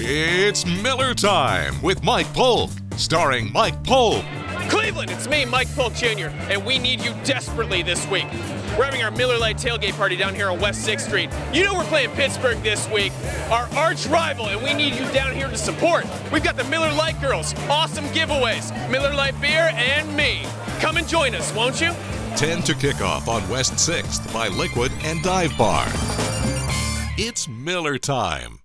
It's Miller Time with Mike Polk, starring Mike Polk. Cleveland, it's me, Mike Polk Jr., and we need you desperately this week. We're having our Miller Lite tailgate party down here on West 6th Street. You know we're playing Pittsburgh this week, our arch rival, and we need you down here to support. We've got the Miller Lite girls, awesome giveaways, Miller Lite beer, and me. Come and join us, won't you? 10 to kickoff on West 6th by Liquid and Dive Bar. It's Miller Time.